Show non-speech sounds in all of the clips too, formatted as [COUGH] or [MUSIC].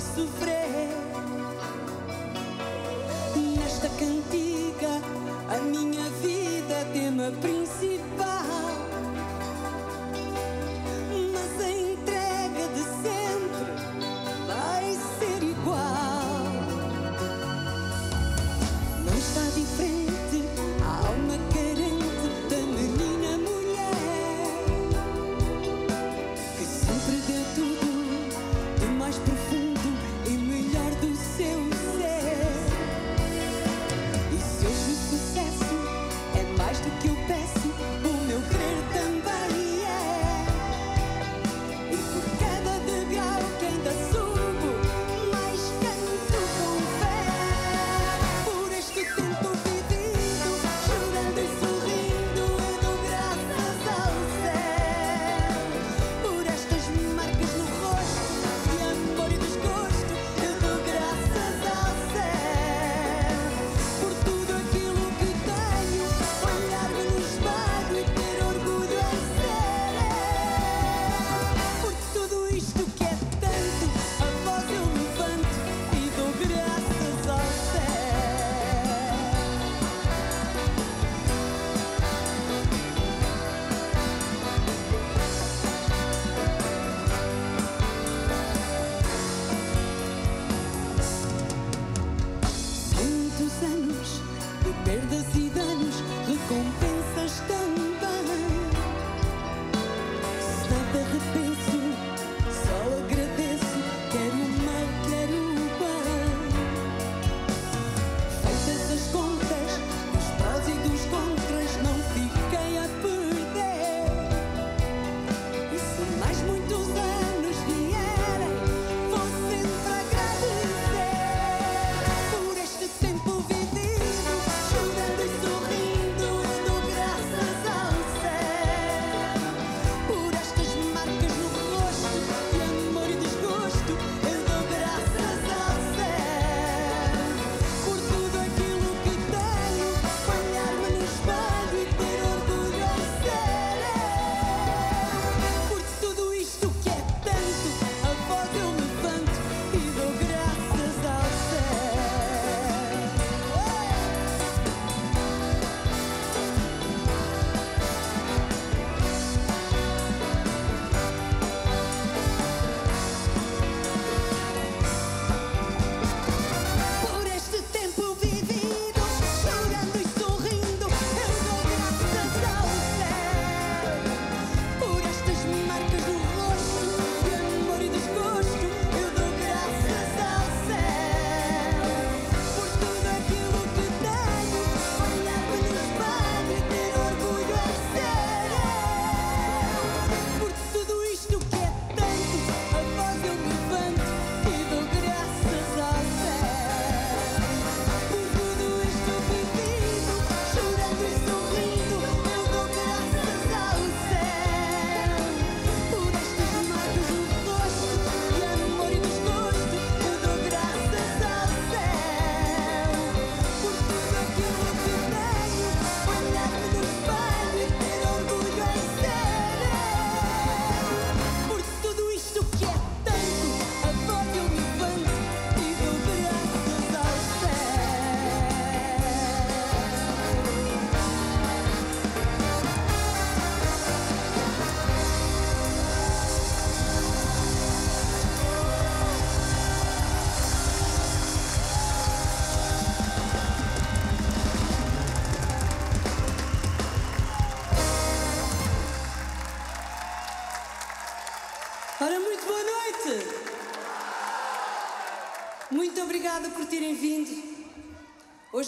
isso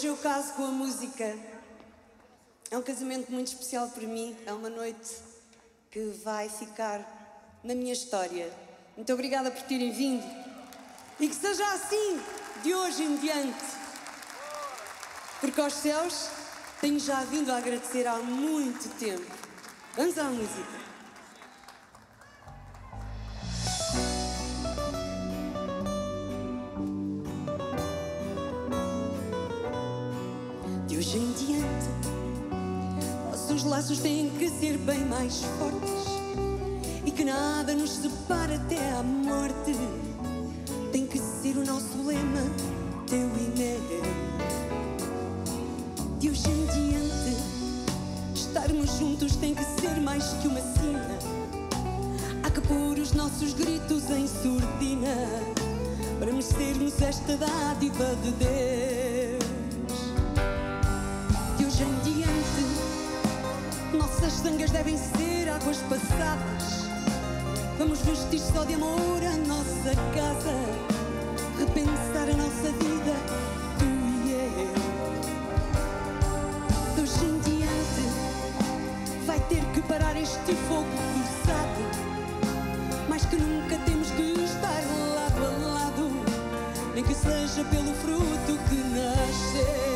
Hoje é eu caso com a música. É um casamento muito especial para mim. É uma noite que vai ficar na minha história. Muito obrigada por terem vindo. E que seja assim de hoje em diante. Porque aos céus tenho já vindo a agradecer há muito tempo. Vamos à música. os laços têm que ser bem mais fortes e que nada nos separe até à morte. Tem que ser o nosso lema, teu e meu. De hoje em diante, estarmos juntos tem que ser mais que uma sina. Há que pôr os nossos gritos em surdina para merecermos esta dádiva de Deus. Devem ser águas passadas. Vamos vestir só de amor a nossa casa, repensar a nossa vida, tu e eu. De hoje em diante, vai ter que parar este fogo cruzado. Mais que nunca temos que estar lado a lado, nem que seja pelo fruto que nasceu.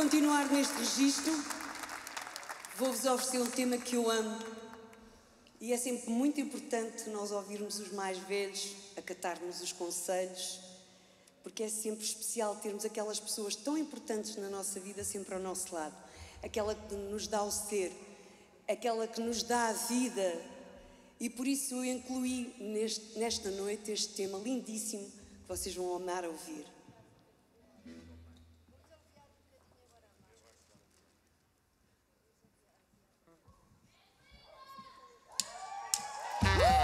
Continuar neste registro, vou-vos oferecer um tema que eu amo. E é sempre muito importante nós ouvirmos os mais velhos, acatarmos os conselhos, porque é sempre especial termos aquelas pessoas tão importantes na nossa vida sempre ao nosso lado. Aquela que nos dá o ser, aquela que nos dá a vida. E por isso eu incluí neste- nesta noite este tema lindíssimo que vocês vão amar ouvir. Minha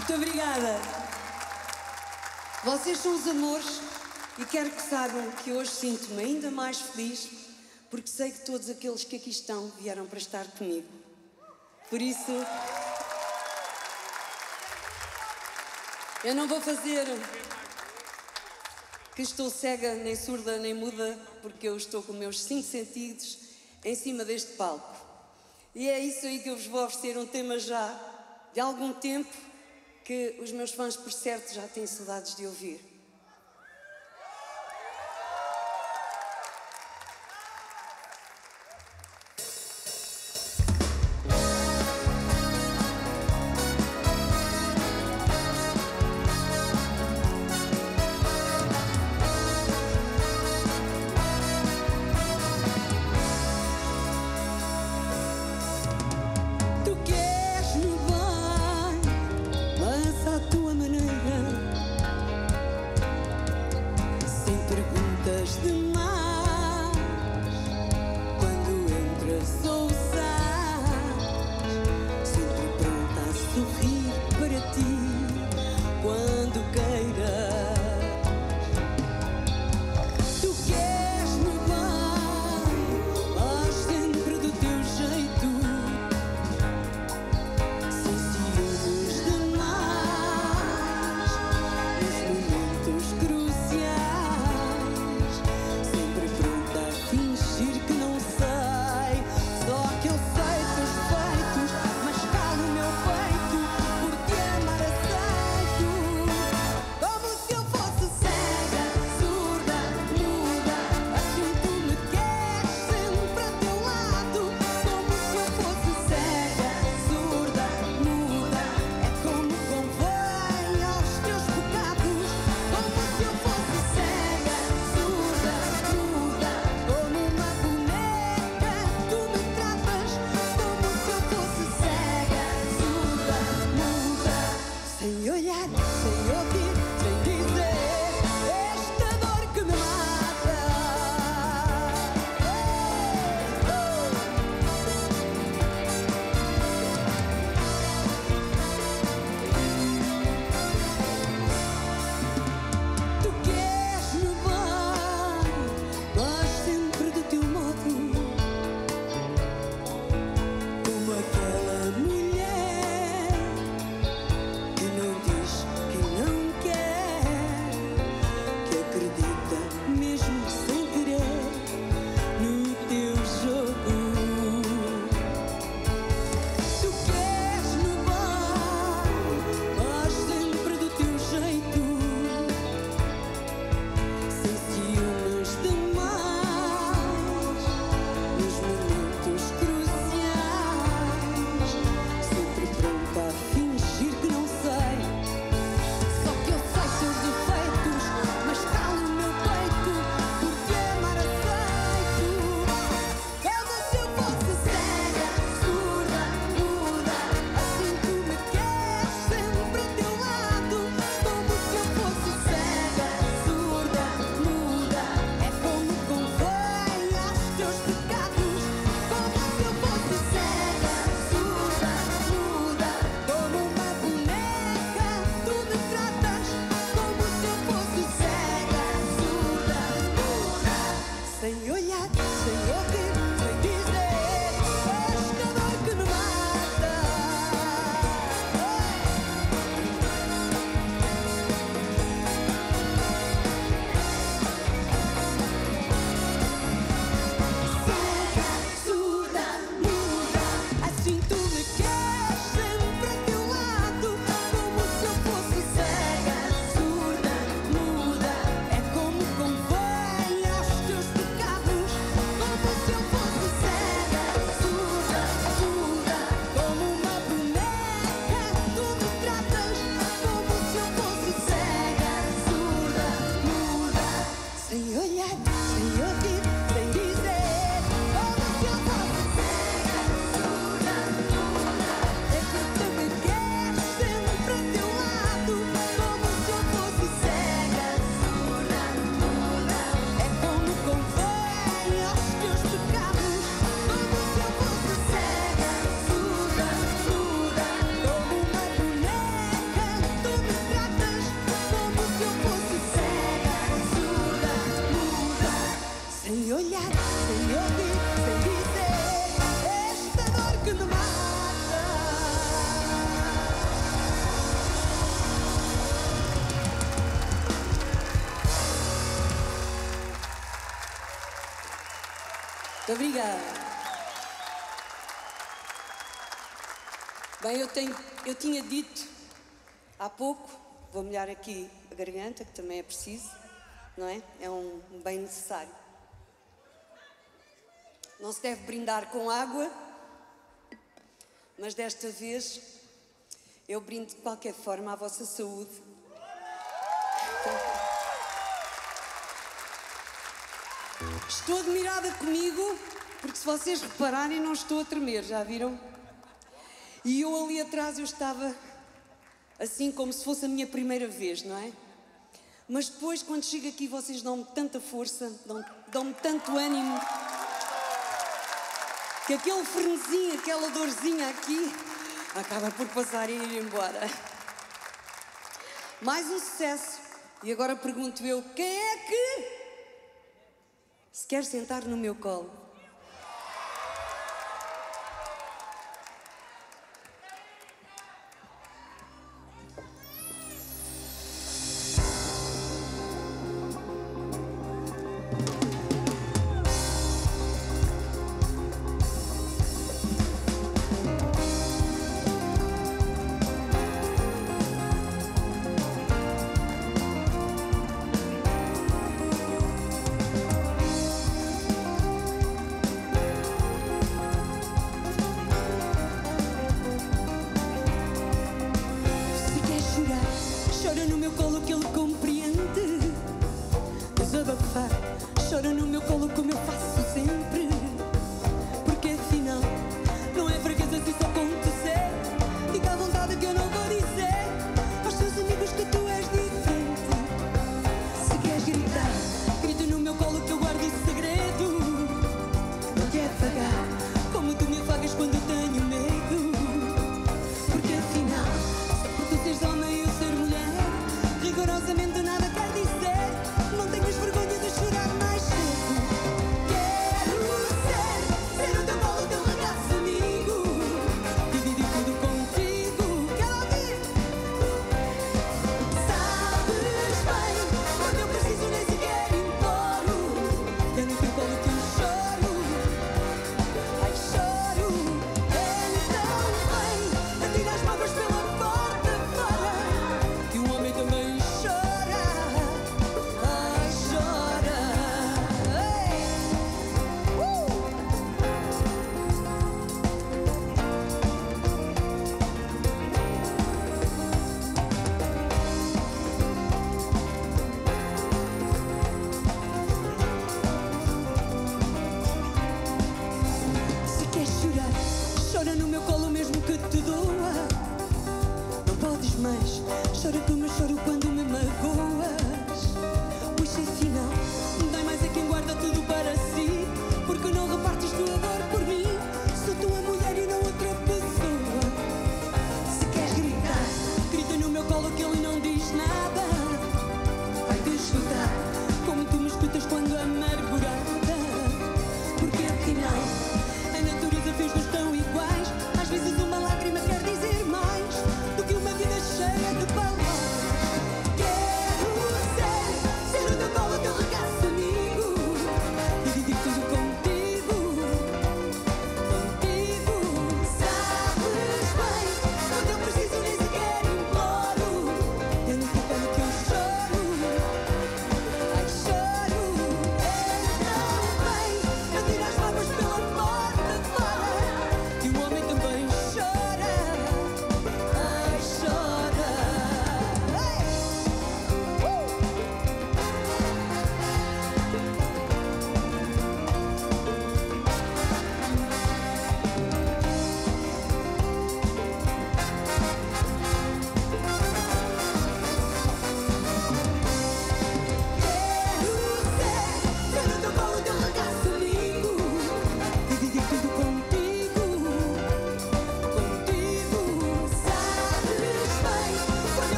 Muito obrigada. Vocês são os amores e quero que saibam que hoje sinto-me ainda mais feliz porque sei que todos aqueles que aqui estão vieram para estar comigo. Por isso, eu não vou fazer que estou cega, nem surda, nem muda, porque eu estou com meus cinco sentidos em cima deste palco. E é isso aí que eu vos vou oferecer, um tema já de algum tempo que os meus fãs, por certo, já têm saudades de ouvir. Bem, eu, tenho, eu tinha dito há pouco, vou molhar aqui a garganta, que também é preciso, não é? É um bem necessário. Não se deve brindar com água, mas desta vez eu brindo de qualquer forma à vossa saúde. Estou admirada comigo, porque se vocês repararem, não estou a tremer, já viram? E eu ali atrás eu estava assim como se fosse a minha primeira vez, não é? Mas depois, quando chego aqui, vocês dão-me tanta força, dão-me tanto ânimo, que aquele frenesim, aquela dorzinha aqui, acaba por passar e ir embora. Mais um sucesso. E agora pergunto eu: quem é que se quer sentar no meu colo?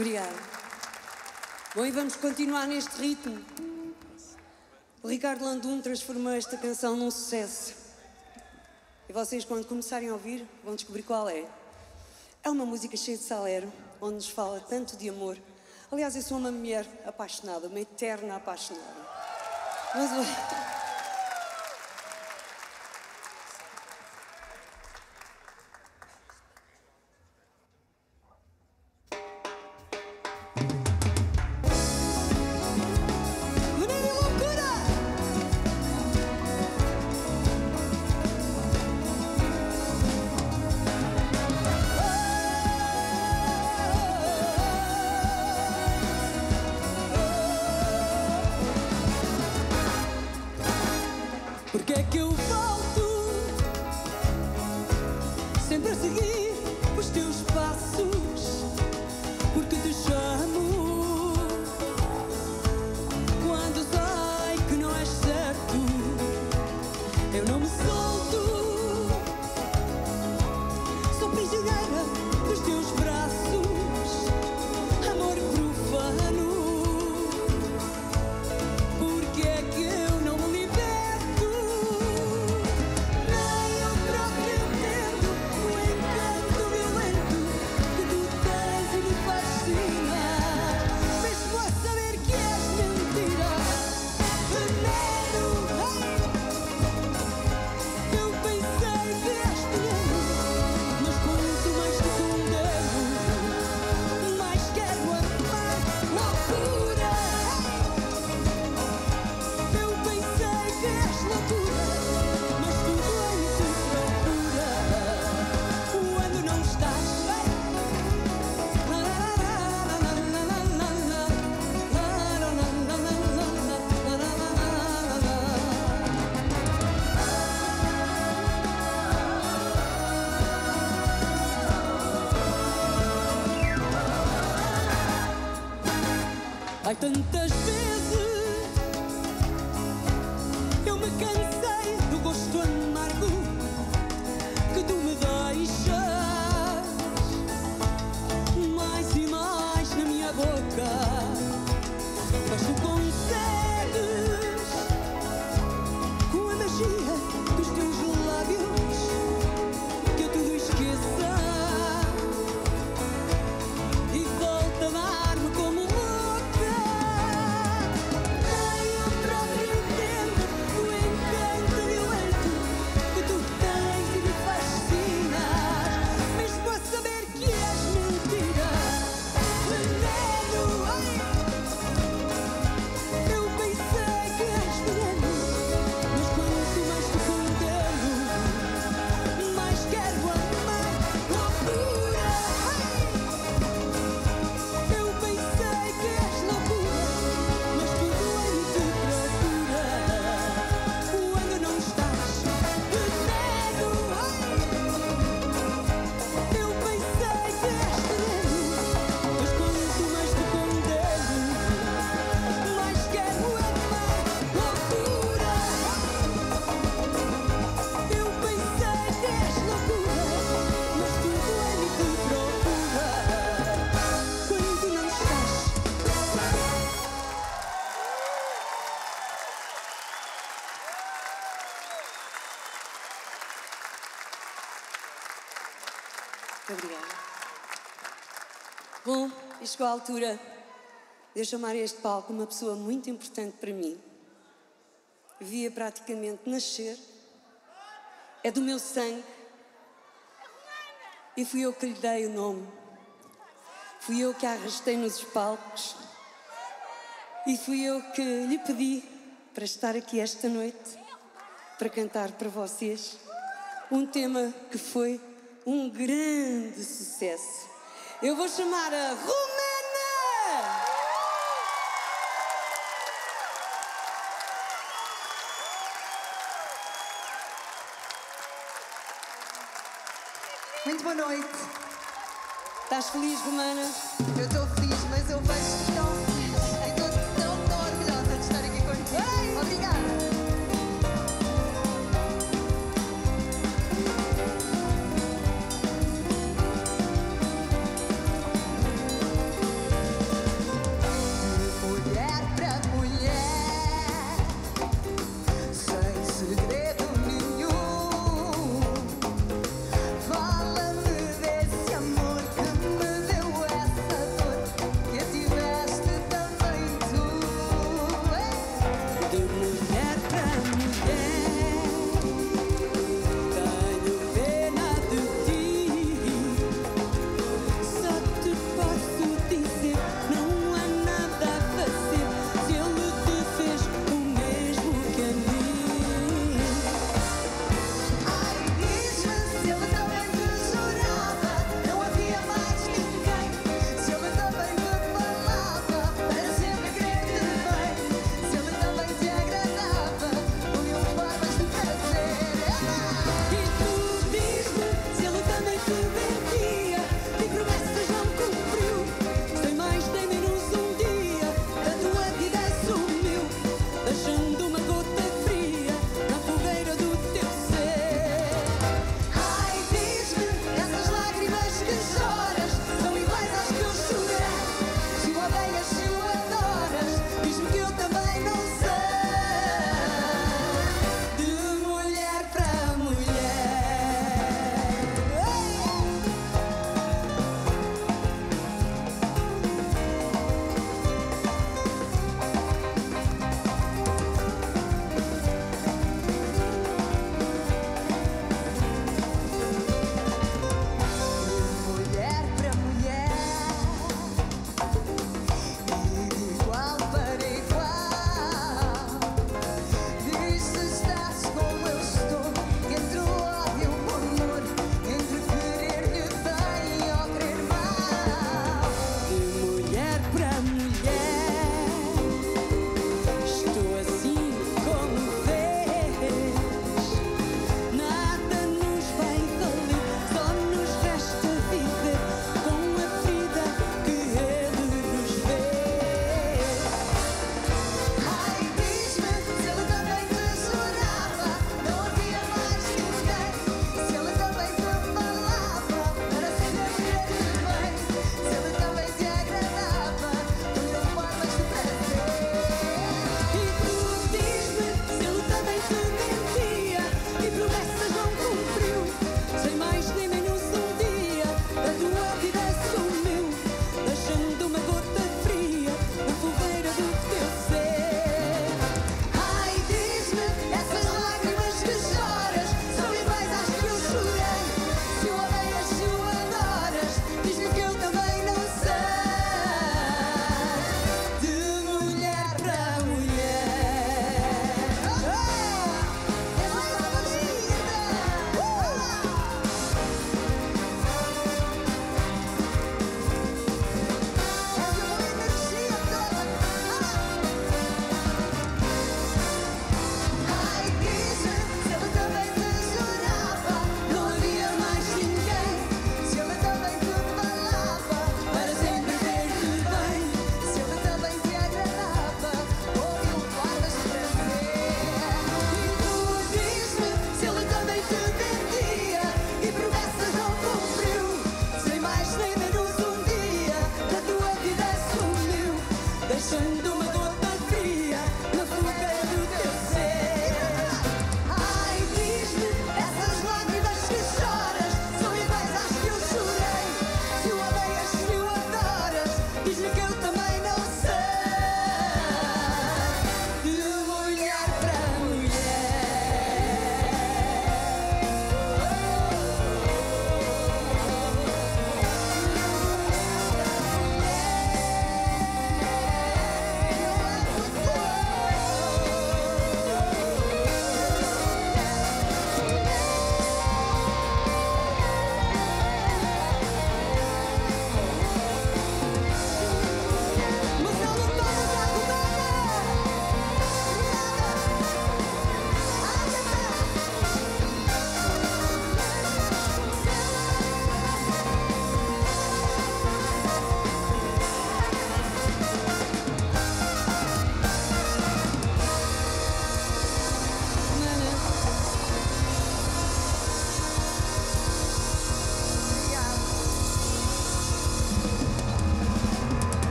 Obrigada. Bom, e vamos continuar neste ritmo. O Ricardo Landum transformou esta canção num sucesso. E vocês, quando começarem a ouvir, vão descobrir qual é. É uma música cheia de salero, onde nos fala tanto de amor. Aliás, eu sou uma mulher apaixonada, uma eterna apaixonada. Mas, [LAUGHS] minha chegou a altura de eu chamar a este palco uma pessoa muito importante para mim. Via praticamente nascer, é do meu sangue, e fui eu que lhe dei o nome. Fui eu que a arrastei nos palcos, e fui eu que lhe pedi para estar aqui esta noite, para cantar para vocês um tema que foi um grande sucesso. Eu vou chamar a Romana! Muito boa noite. Estás feliz, Romana? Eu estou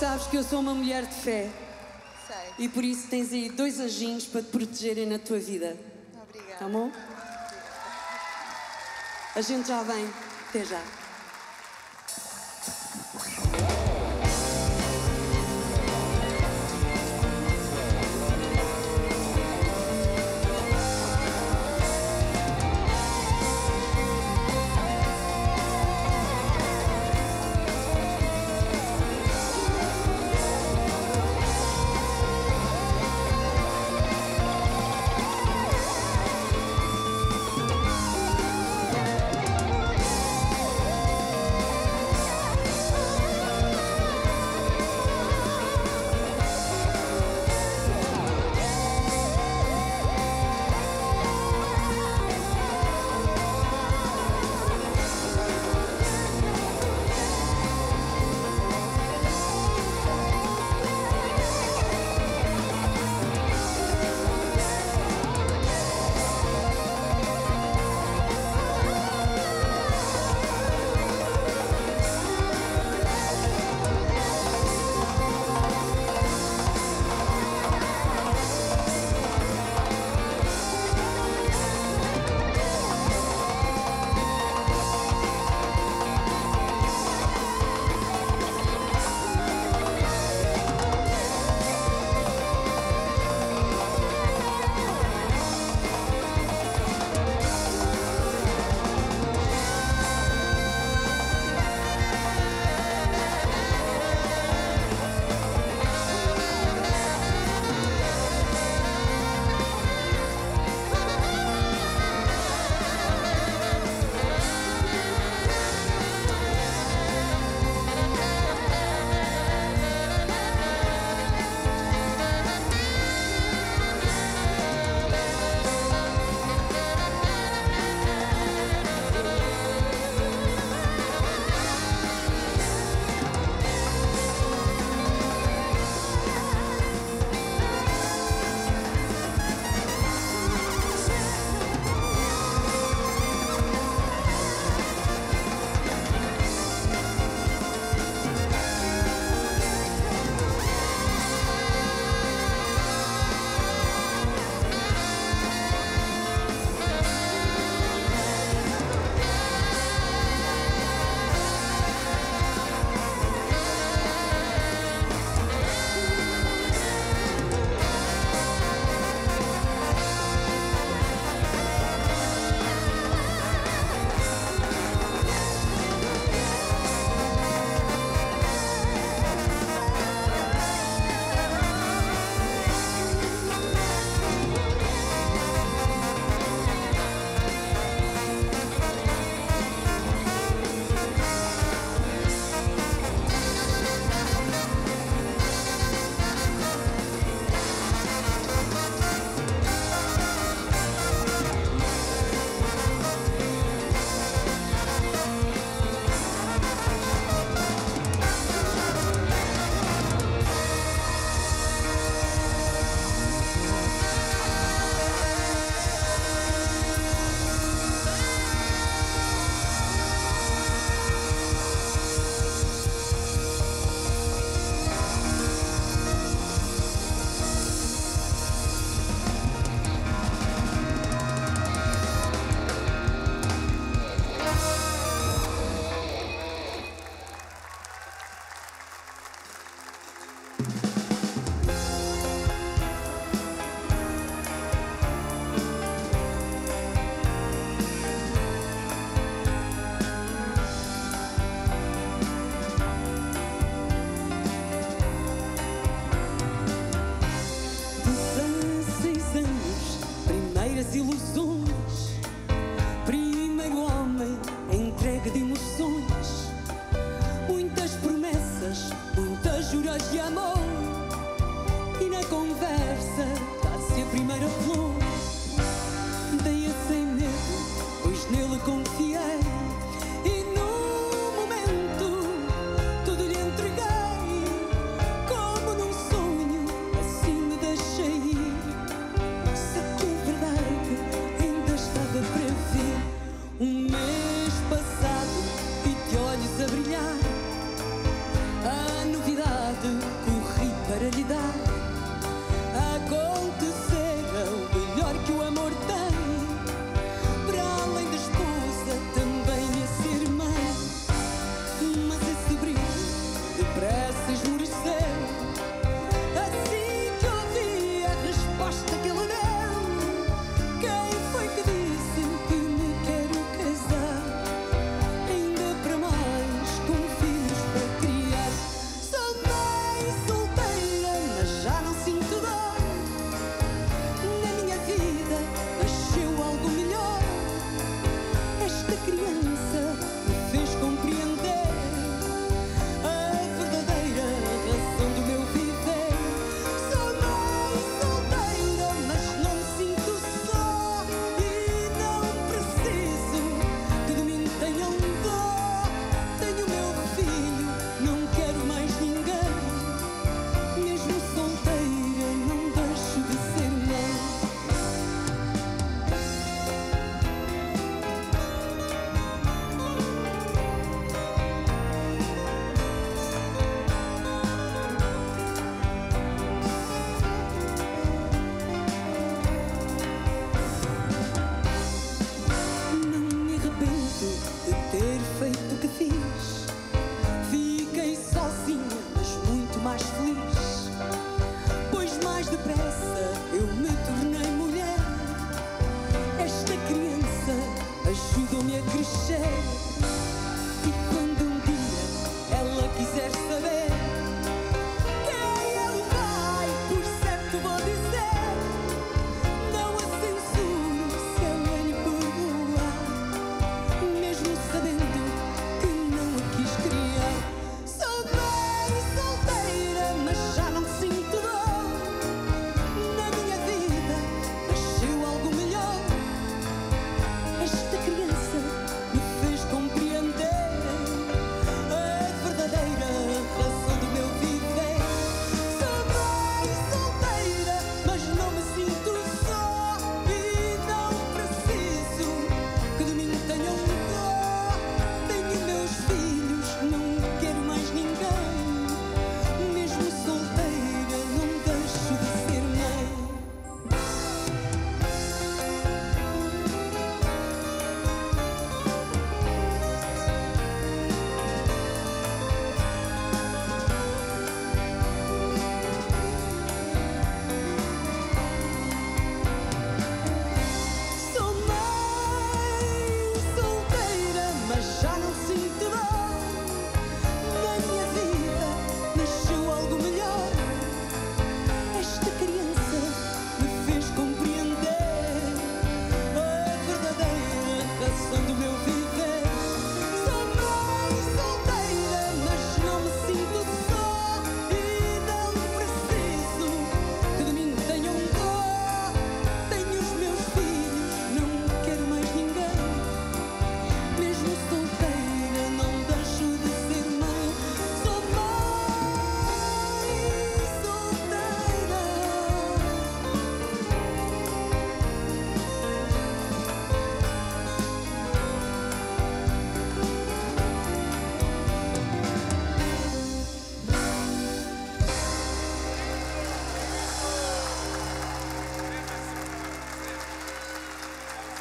sabes que eu sou uma mulher de fé Sei. e por isso tens aí dois anjinhos para te protegerem na tua vida. Obrigada. Tá bom? A gente já vem. Até já.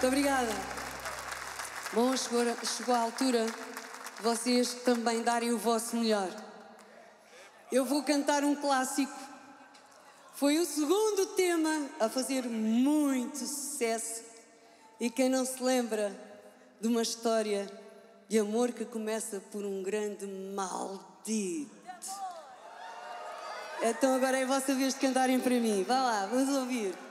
obrigada. Bom, chegou, chegou a altura de vocês também darem o vosso melhor. Eu vou cantar um clássico. Foi o segundo tema a fazer muito sucesso. E quem não se lembra de uma história de amor que começa por um grande maldito. Então agora é a vossa vez de cantarem para mim. Vá lá, vamos ouvir.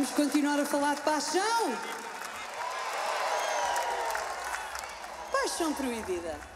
Vamos continuar a falar de paixão? Paixão proibida.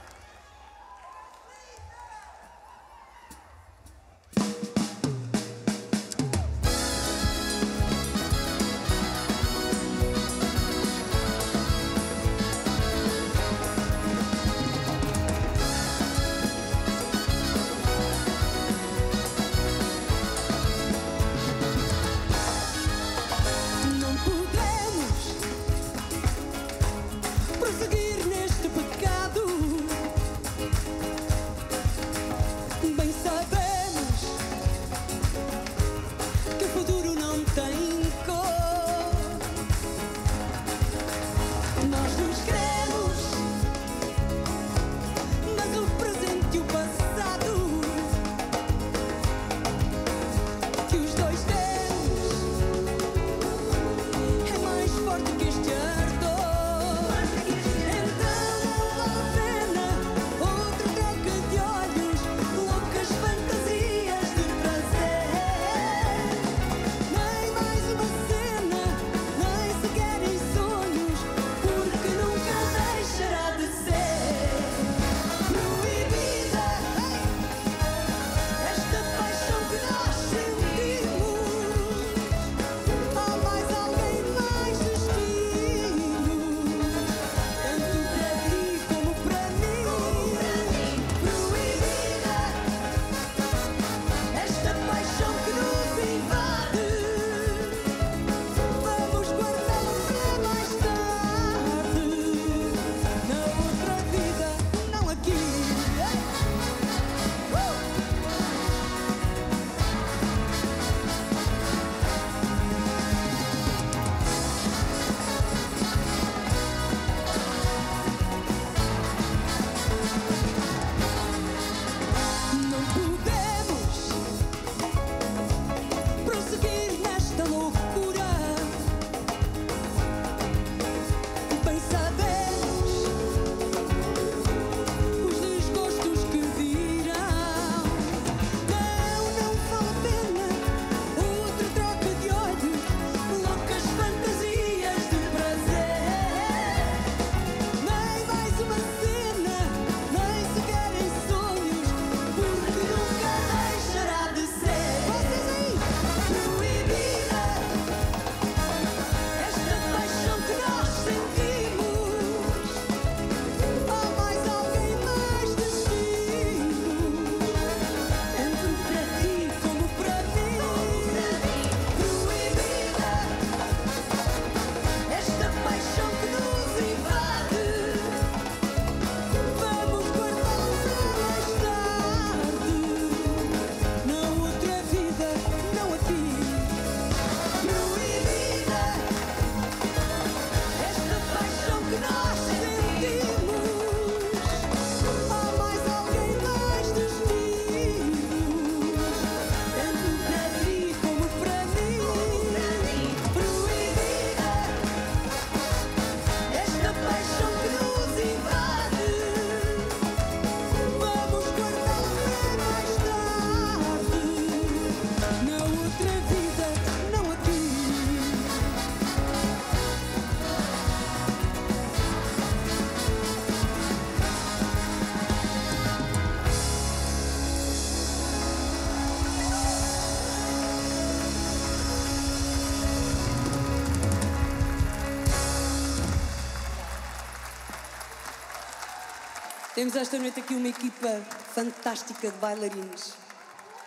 Temos esta noite aqui uma equipa fantástica de bailarinos.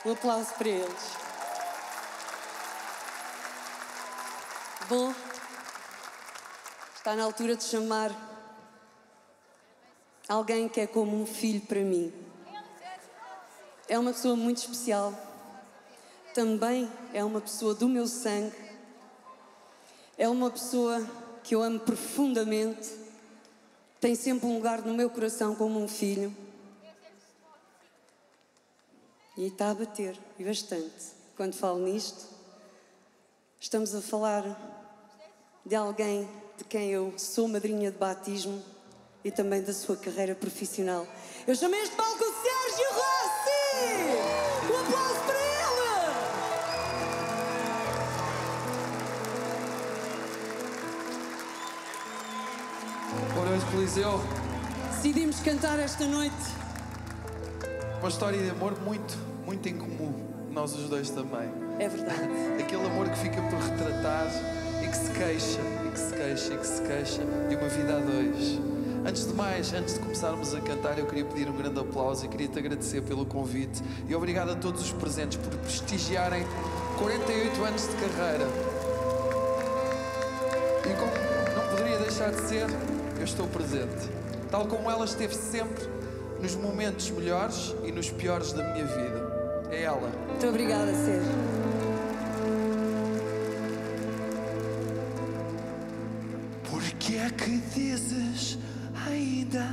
Um aplauso para eles. Bom, está na altura de chamar alguém que é como um filho para mim. É uma pessoa muito especial. Também é uma pessoa do meu sangue. É uma pessoa que eu amo profundamente. Tem sempre um lugar no meu coração como um filho. E está a bater, e bastante. Quando falo nisto, estamos a falar de alguém de quem eu sou madrinha de batismo e também da sua carreira profissional. Eu chamei este palco Sérgio Rossi! Coliseu. Decidimos cantar esta noite Uma história de amor muito, muito em comum. Nós os dois também. É verdade. Aquele amor que fica por retratar e que se queixa, e que se queixa, e que se queixa de uma vida a dois. Antes de mais, antes de começarmos a cantar, eu queria pedir um grande aplauso e queria te agradecer pelo convite e obrigado a todos os presentes por prestigiarem 48 anos de carreira. E como não poderia deixar de ser, estou presente. Tal como ela esteve sempre nos momentos melhores e nos piores da minha vida. É ela. Muito obrigada, Sérgio. Por que é que dizes ainda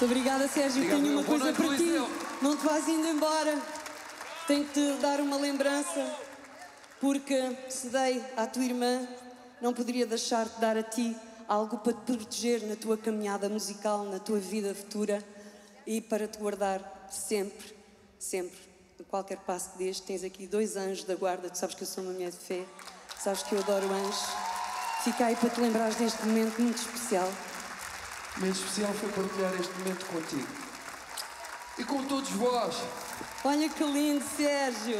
Muito obrigada, Sérgio. Obrigado, Tenho uma coisa noite, para ti. Não te vais indo embora. Tenho que te dar uma lembrança, porque se dei à tua irmã, não poderia deixar de dar a ti algo para te proteger na tua caminhada musical, na tua vida futura e para te guardar sempre, sempre, em qualquer passo que dês. Tens aqui dois anjos da guarda, tu sabes que eu sou uma mulher de fé, sabes que eu adoro anjos. Fica aí para te lembrares deste momento muito especial. O momento especial foi partilhar este momento contigo. E com todos vós. Olha que lindo, Sérgio!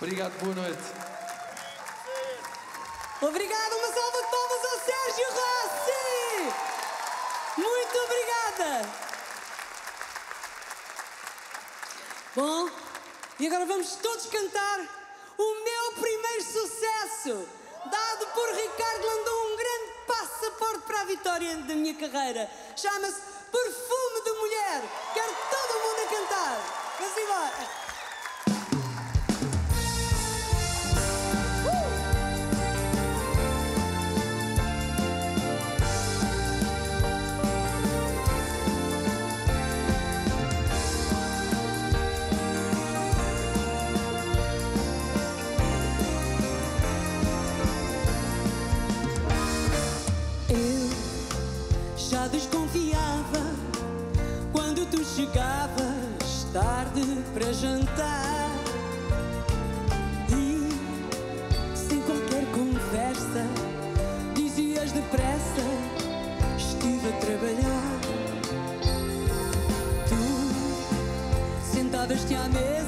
Obrigado, boa noite. Obrigada, uma salva de palmas ao Sérgio Rossi! Muito obrigada! Bom, e agora vamos todos cantar o meu primeiro sucesso, dado por Ricardo Landon, um grande passaporte para a vitória da minha carreira. Chama-se Perfume de Mulher. Quero todo mundo a cantar. Vamos embora! Tu chegavas tarde para jantar e sem qualquer conversa dizias depressa estive a trabalhar. Tu sentavas-te à mesa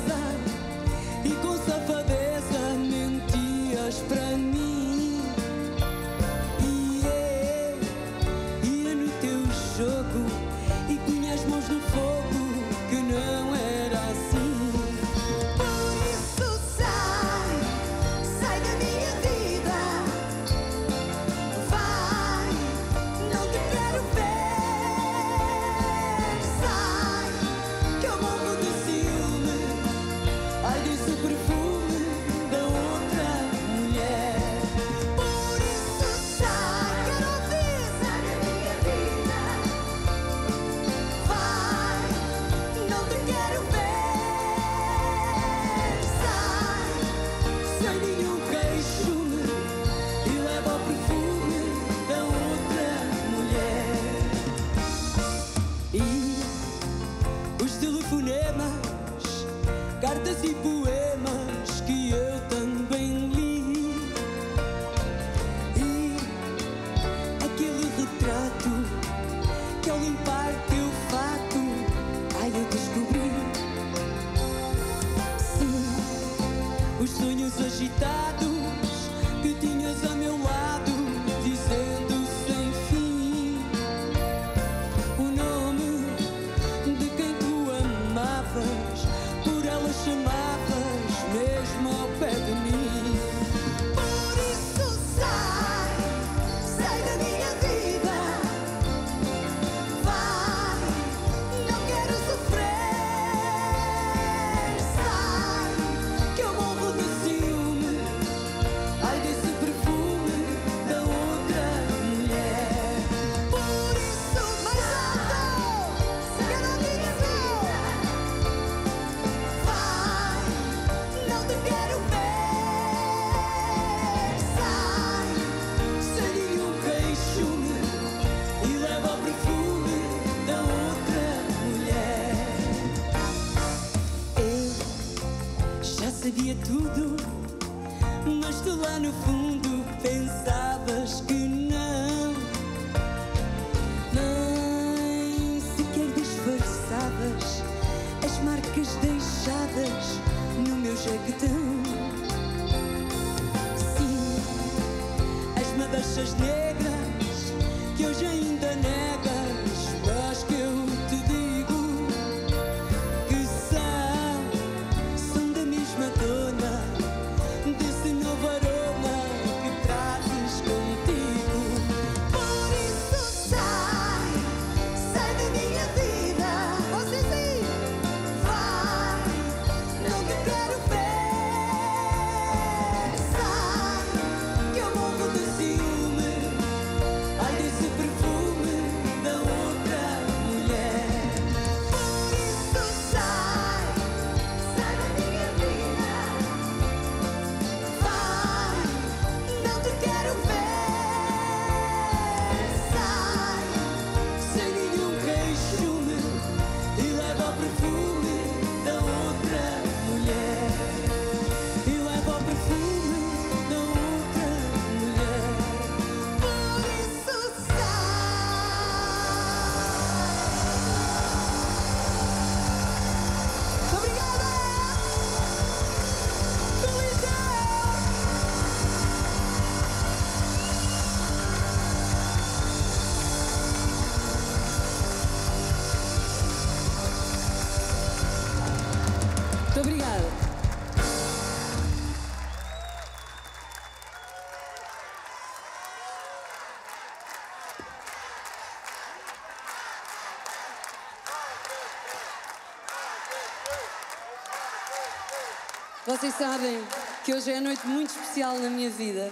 Vocês sabem que hoje é uma noite muito especial na minha vida.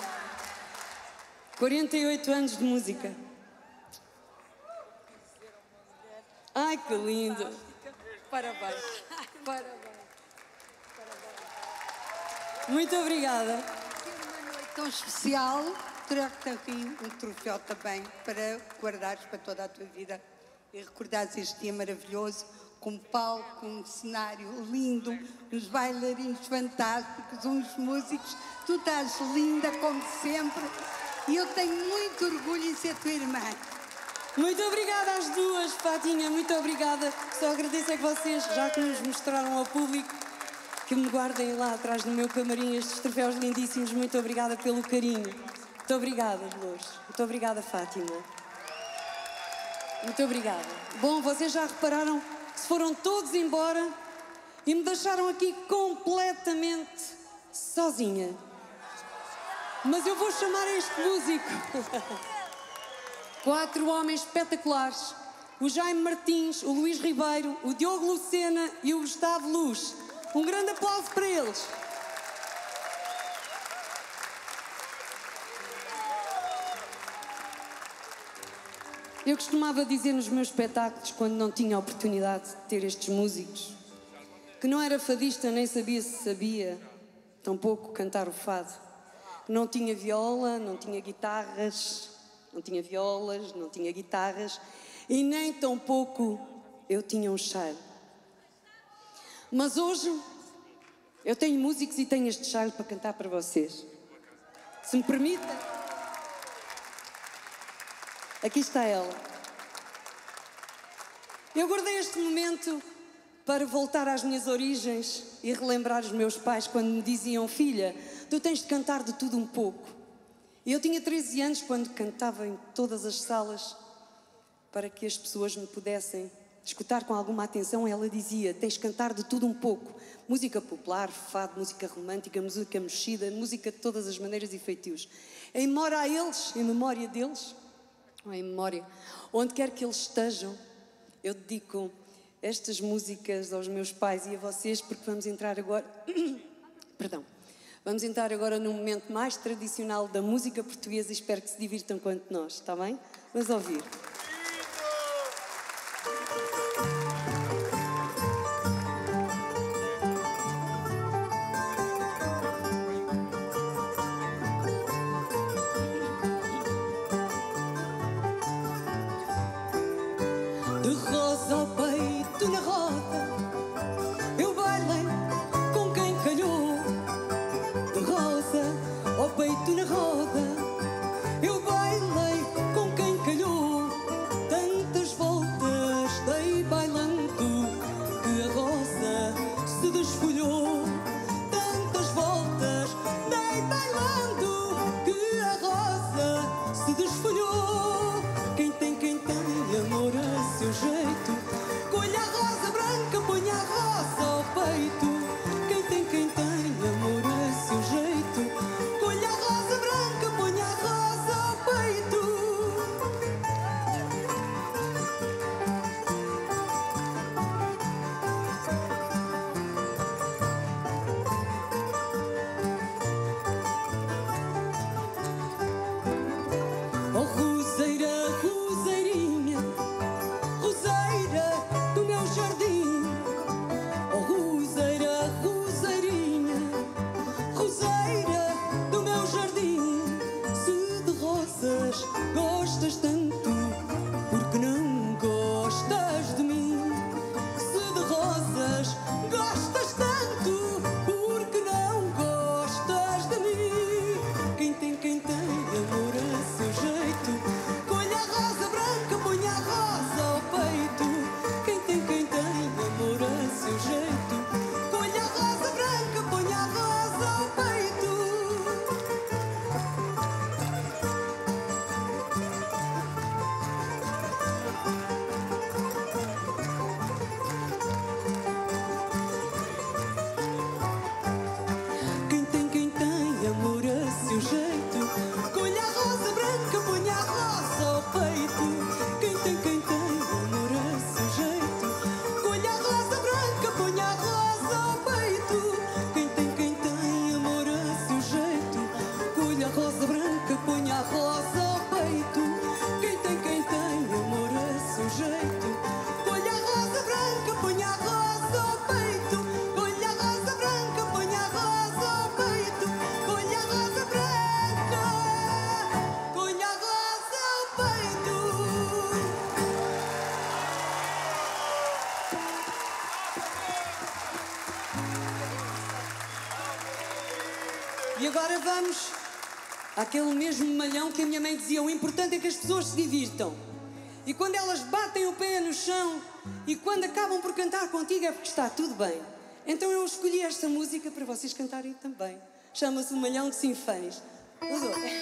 48 anos de música. Ai, que lindo! Parabéns. Parabéns. Muito obrigada. uma noite tão especial, trago-te aqui um troféu também para guardares para toda a tua vida e recordares este dia maravilhoso com palco, um cenário lindo, uns bailarinos fantásticos, uns músicos. Tu estás linda como sempre e eu tenho muito orgulho em ser tua irmã. Muito obrigada às duas, Fatinha, muito obrigada. Só agradeço a vocês, já que nos mostraram ao público, que me guardem lá atrás do meu camarim estes troféus lindíssimos. Muito obrigada pelo carinho. Muito obrigada, Dolores. Muito obrigada, Fátima. Muito obrigada. Bom, vocês já repararam se foram todos embora e me deixaram aqui completamente sozinha. Mas eu vou chamar este músico. [LAUGHS] Quatro homens espetaculares: o Jaime Martins, o Luís Ribeiro, o Diogo Lucena e o Gustavo Luz. Um grande aplauso para eles. Eu costumava dizer nos meus espetáculos, quando não tinha oportunidade de ter estes músicos, que não era fadista nem sabia se sabia, tampouco cantar o fado. Não tinha viola, não tinha guitarras, não tinha violas, não tinha guitarras e nem tampouco eu tinha um charme. Mas hoje eu tenho músicos e tenho este charme para cantar para vocês. Se me permitem. Aqui está ela. Eu guardei este momento para voltar às minhas origens e relembrar os meus pais quando me diziam: Filha, tu tens de cantar de tudo um pouco. Eu tinha 13 anos quando cantava em todas as salas para que as pessoas me pudessem escutar com alguma atenção. Ela dizia: Tens de cantar de tudo um pouco. Música popular, fado, música romântica, música mexida, música de todas as maneiras e feitios. Em memória a eles, em memória deles, ou em memória, onde quer que eles estejam, eu dedico estas músicas aos meus pais e a vocês, porque vamos entrar agora. [COUGHS] Perdão. Vamos entrar agora num momento mais tradicional da música portuguesa e espero que se divirtam quanto nós, está bem? Vamos ouvir. E agora vamos àquele mesmo malhão que a minha mãe dizia: o importante é que as pessoas se divirtam. E quando elas batem o pé no chão e quando acabam por cantar contigo é porque está tudo bem. Então eu escolhi esta música para vocês cantarem também. Chama-se O Malhão de Sinfãs. Os outros.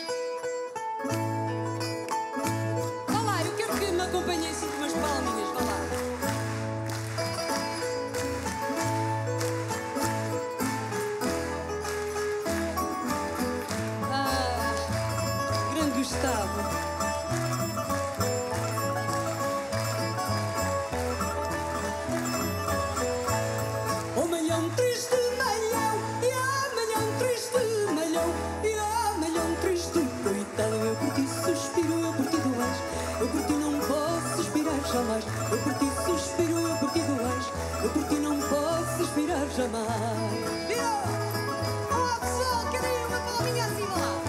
Eu por ti suspiro, eu por ti dolejo, eu por ti não posso suspirar jamais. Viu? Oh, pessoal, querem uma palminha assim lá?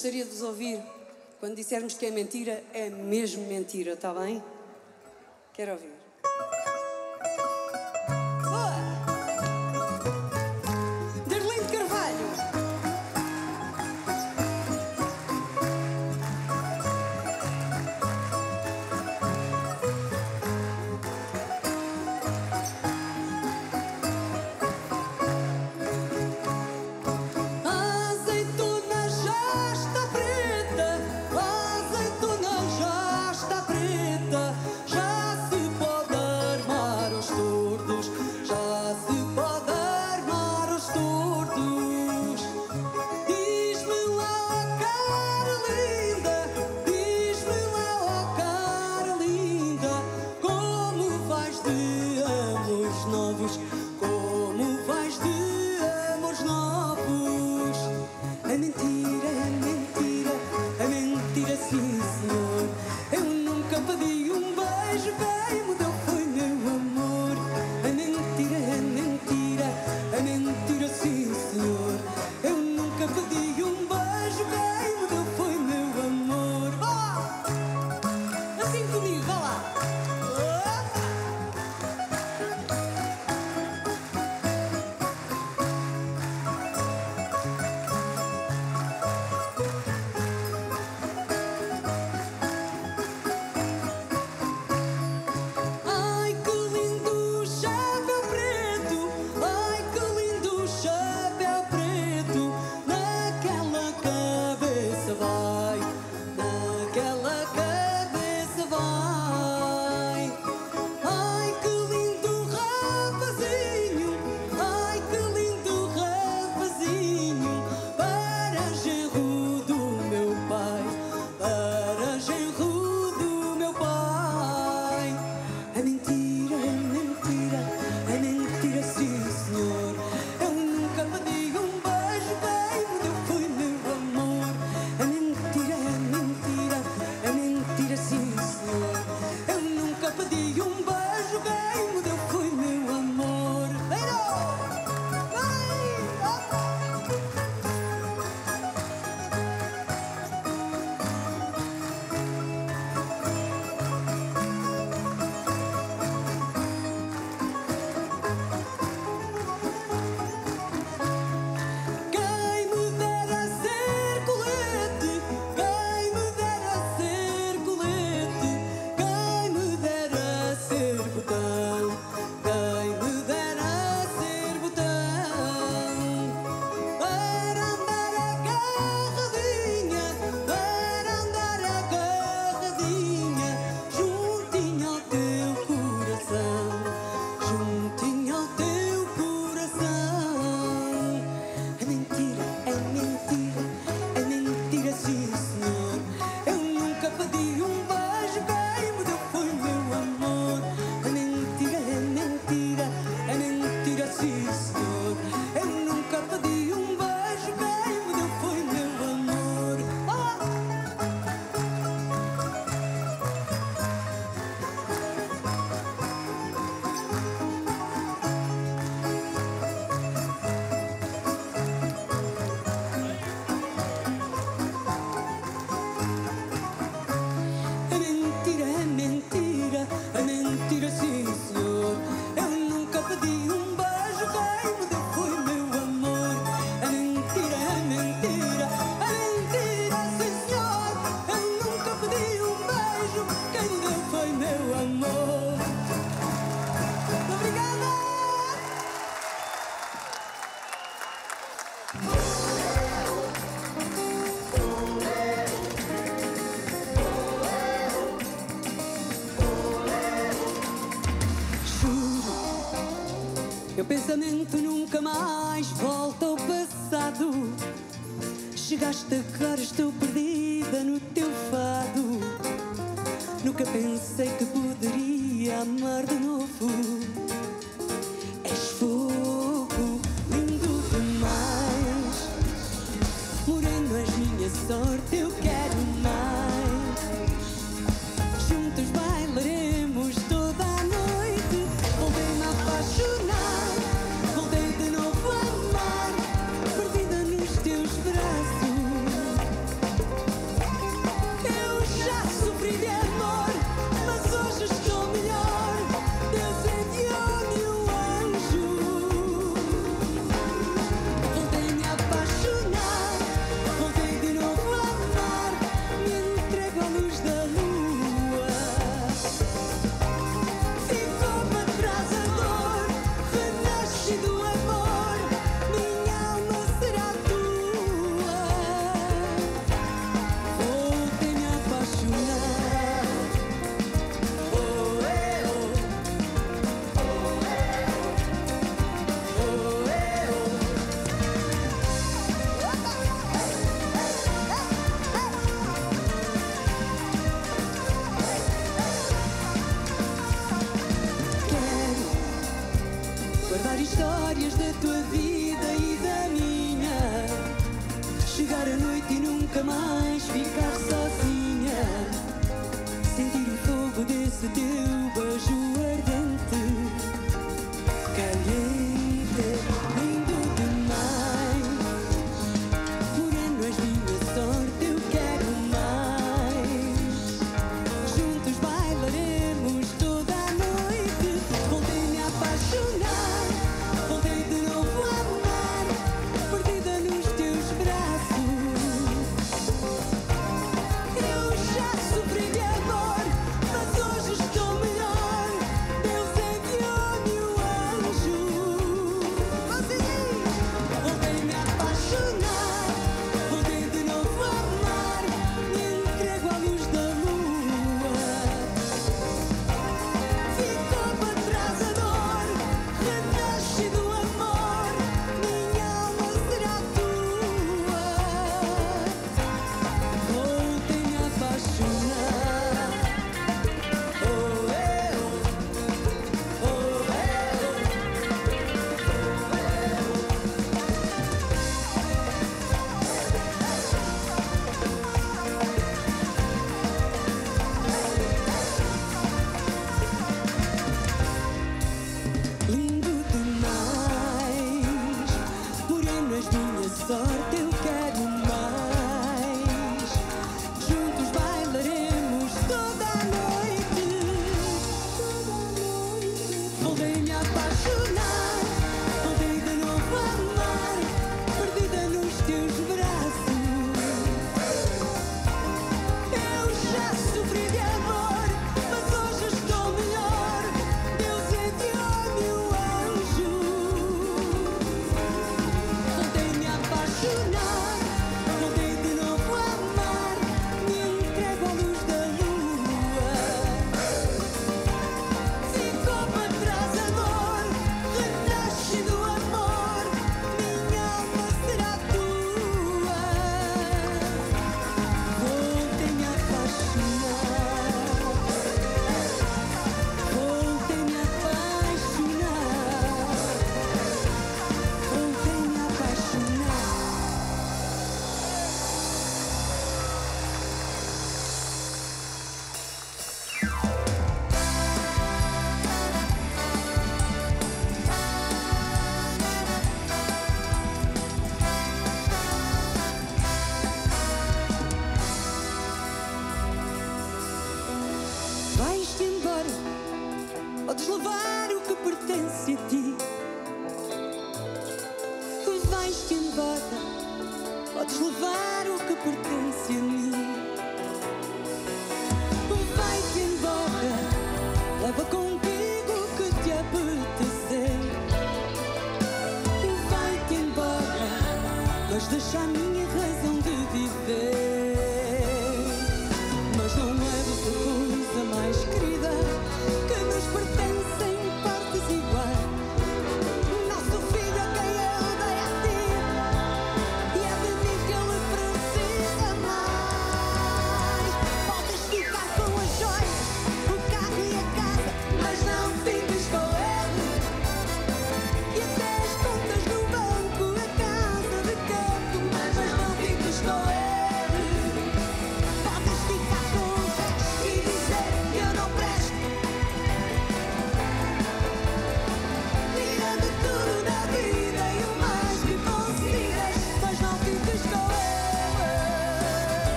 gostaria de vos ouvir. Quando dissermos que é mentira, é mesmo mentira, está bem?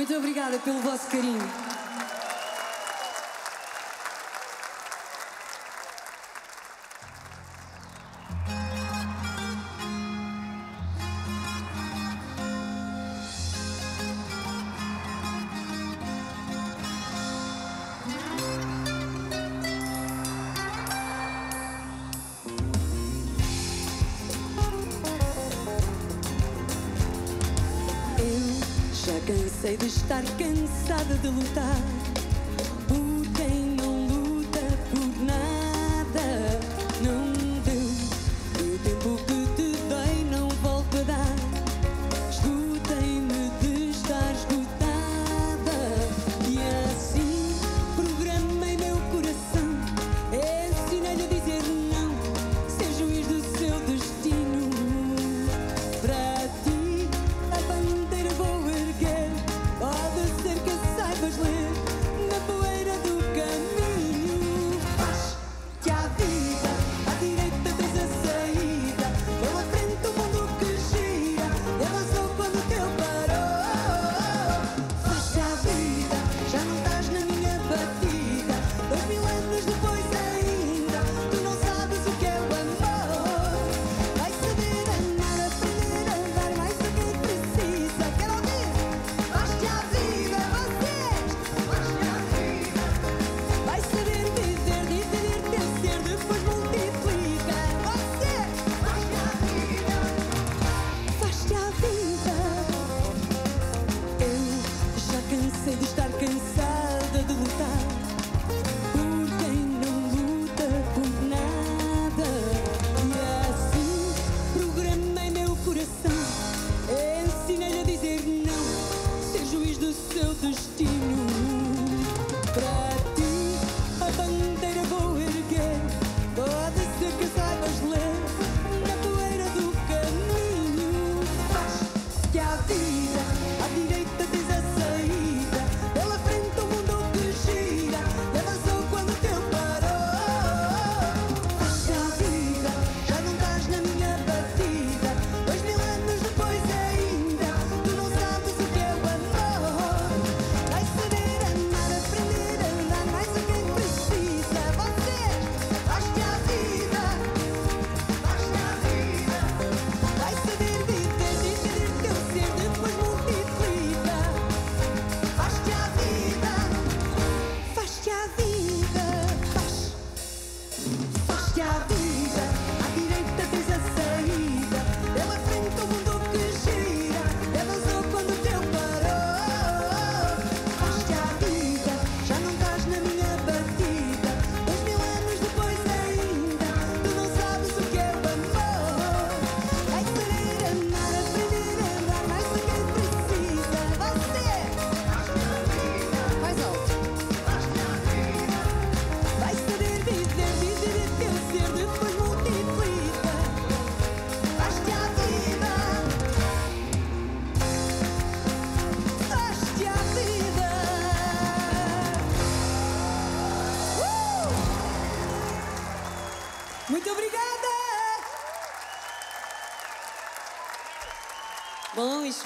Muito obrigada pelo vosso carinho. Estar cansada de lutar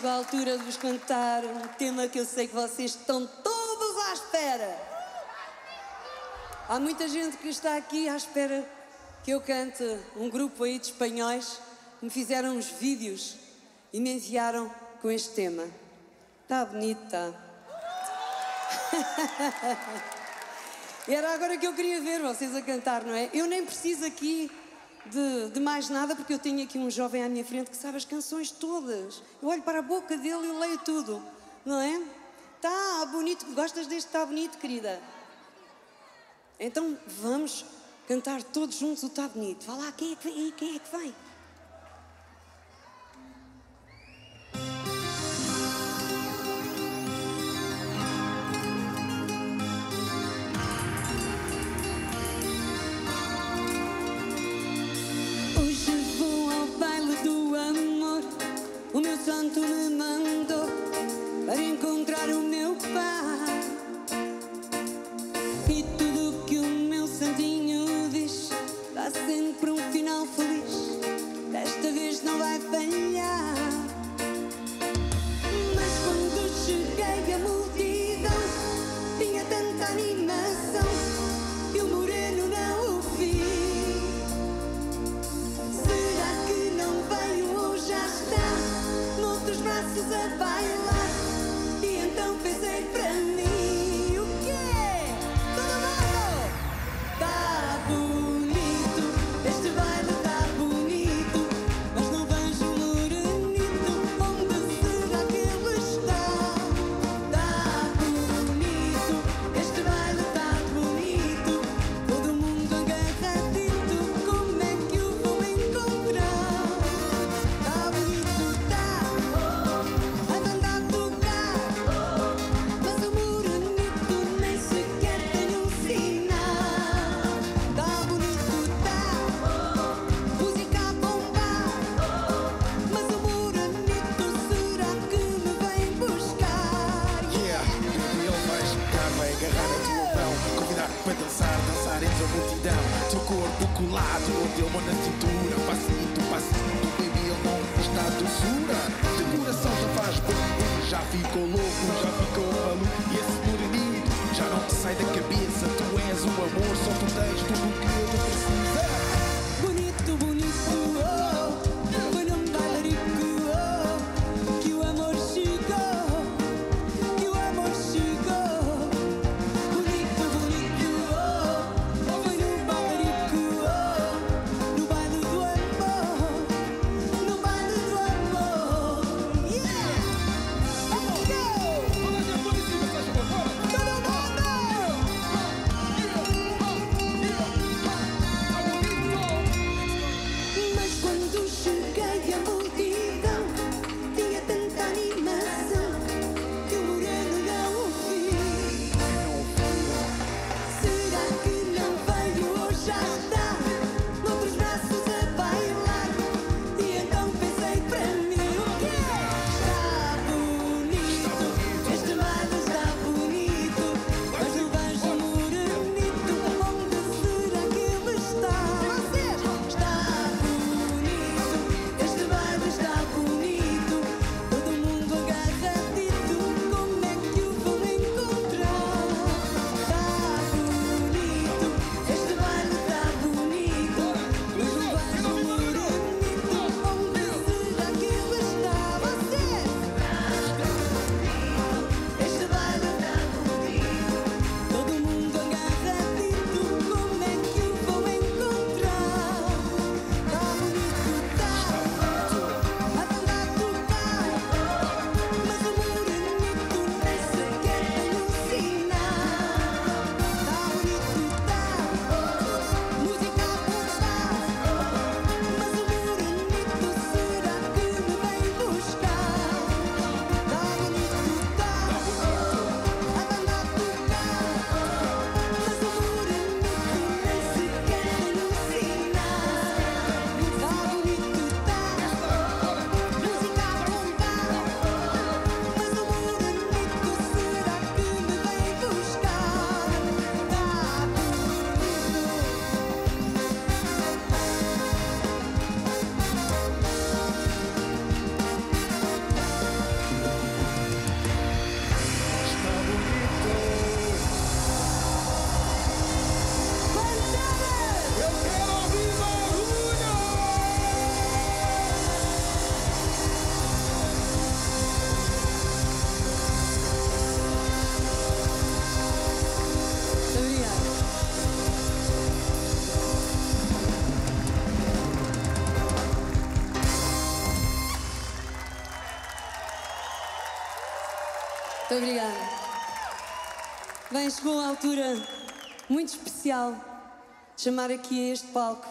chegou a altura de vos cantar um tema que eu sei que vocês estão todos à espera. Há muita gente que está aqui à espera que eu cante um grupo aí de espanhóis me fizeram uns vídeos e me enviaram com este tema. Está bonito, tá? [LAUGHS] Era agora que eu queria ver vocês a cantar, não é? Eu nem preciso aqui de, de mais nada, porque eu tenho aqui um jovem à minha frente que sabe as canções todas. Eu olho para a boca dele e leio tudo, não é? Tá bonito, gostas deste? Está bonito, querida? Então vamos cantar todos juntos o Tá Bonito. Vá lá, quem é que vem? Quem é que vem? Muito obrigada. Bem, chegou a altura muito especial de chamar aqui a este palco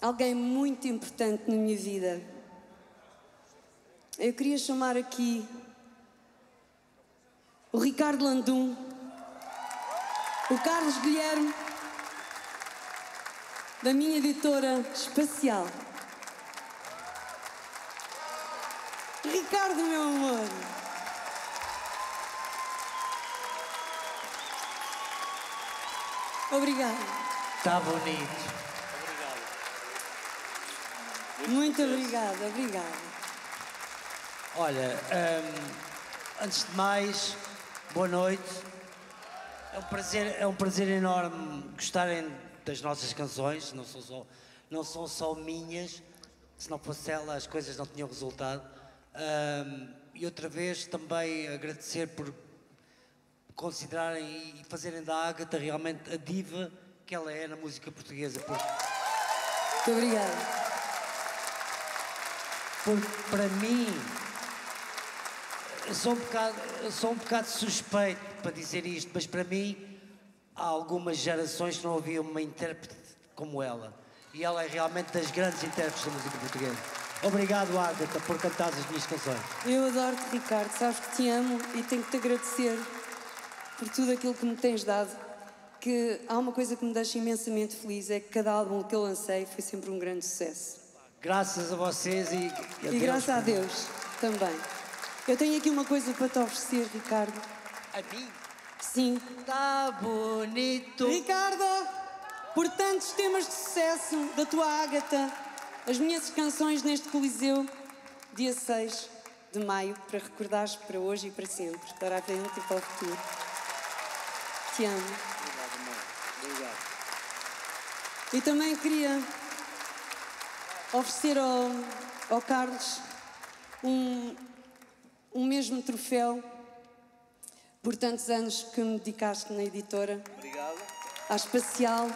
alguém muito importante na minha vida. Eu queria chamar aqui o Ricardo Landum, o Carlos Guilherme, da minha editora espacial. Ricardo, meu amor. Obrigada. Está bonito. Muito obrigada, obrigada. Olha, hum, antes de mais, boa noite. É um prazer, é um prazer enorme gostarem das nossas canções, não são só, não são só minhas, se não fosse ela as coisas não tinham resultado. Hum, e outra vez também agradecer por considerarem e fazerem da Ágata realmente a diva que ela é na música portuguesa. Porque Muito obrigada. Porque para mim, sou um bocado, sou um bocado suspeito para dizer isto, mas para mim há algumas gerações que não haviam uma intérprete como ela. E ela é realmente das grandes intérpretes da música portuguesa. Obrigado, Ágata, por cantar as minhas canções. Eu adoro-te, Ricardo. Sabes que te amo e tenho que te agradecer por tudo aquilo que me tens dado. Que há uma coisa que me deixa imensamente feliz: é que cada álbum que eu lancei foi sempre um grande sucesso. Graças a vocês e, e a E graças a Deus também. Eu tenho aqui uma coisa para te oferecer, Ricardo. A mim? Sim. Está bonito. Ricardo, por tantos temas de sucesso da tua Ágata, as minhas canções neste Coliseu, dia 6 de maio, para recordares para hoje e para sempre, para a frente e para o futuro. Te amo. E também queria oferecer ao, ao Carlos um, um mesmo troféu por tantos anos que me dedicaste na editora. Obrigado. À Espacial,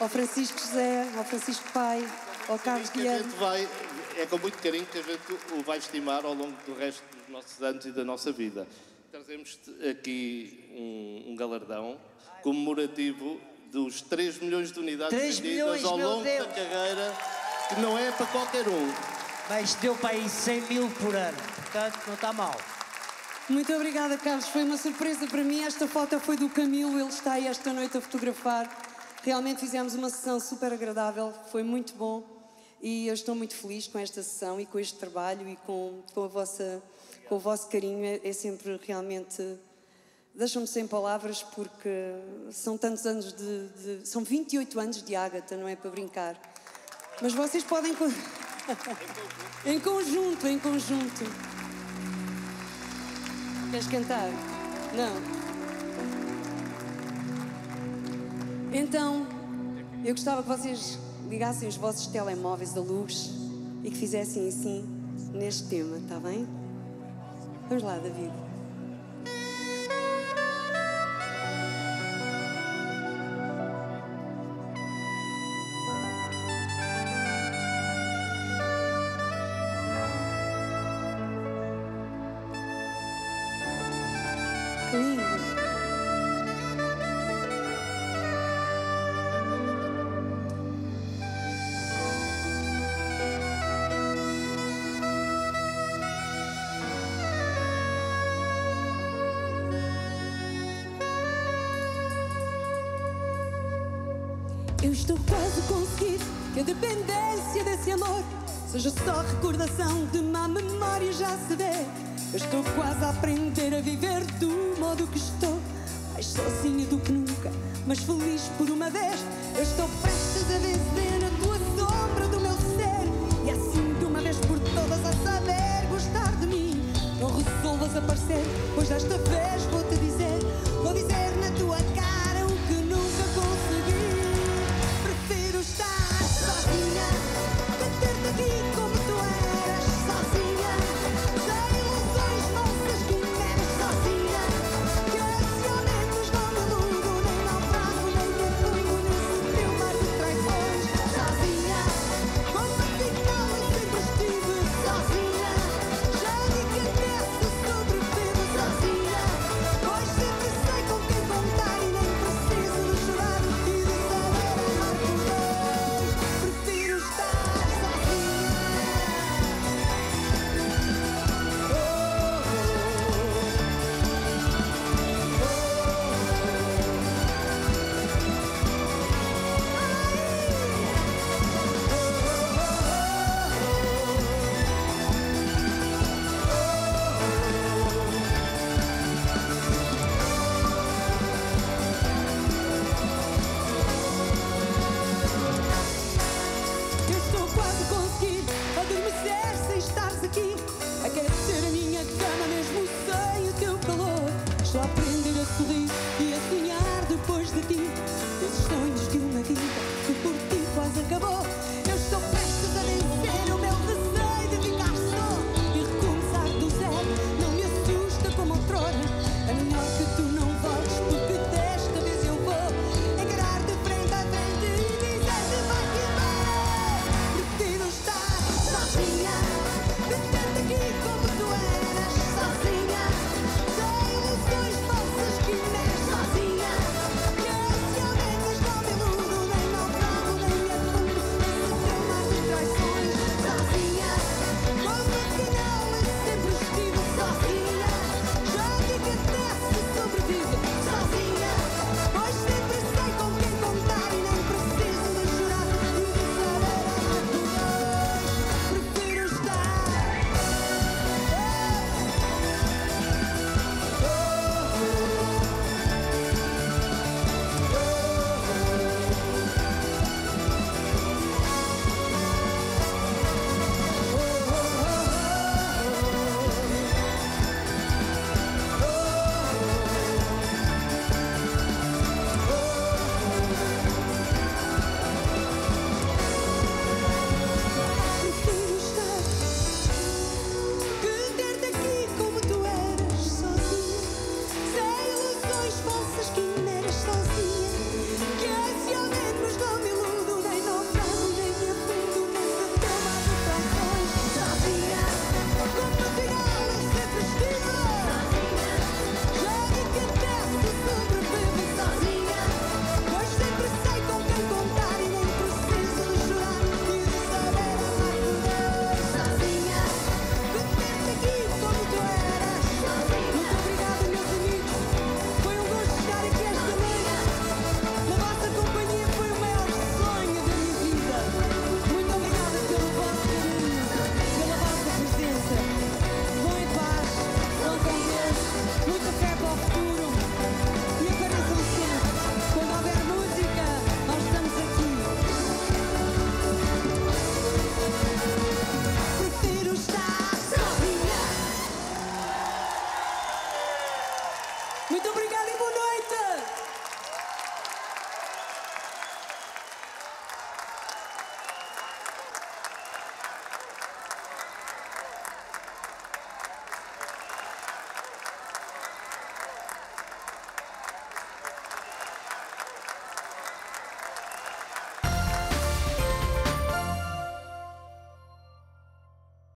ao Francisco José, ao Francisco Pai, ao Carlos Guilherme. vai, é com muito carinho que a gente o vai estimar ao longo do resto dos nossos anos e da nossa vida. Trazemos aqui um, um galardão comemorativo dos 3 milhões de unidades 3 vendidas milhões, ao meu longo Deus! da carreira, que não é para qualquer um. Mas deu para aí 100 mil por ano, portanto não está mal. Muito obrigada, Carlos. Foi uma surpresa para mim. Esta foto foi do Camilo, ele está aí esta noite a fotografar. Realmente fizemos uma sessão super agradável, foi muito bom. E eu estou muito feliz com esta sessão e com este trabalho e com, com, a vossa, com o vosso carinho. É, é sempre realmente. Deixam-me sem palavras porque são tantos anos de, de- São 28 anos de Ágata, não é para brincar. Mas vocês podem. [LAUGHS] em conjunto, em conjunto. Queres cantar? Não. Então, eu gostava que vocês ligassem os vossos telemóveis à luz e que fizessem assim neste tema, está bem? Vamos lá, David. Eu estou quase a conseguir que a dependência desse amor seja só recordação de má memória já se vê. Eu estou quase a aprender a viver do modo que estou, mais sozinha do que nunca, mas feliz por uma vez. Eu estou prestes a vencer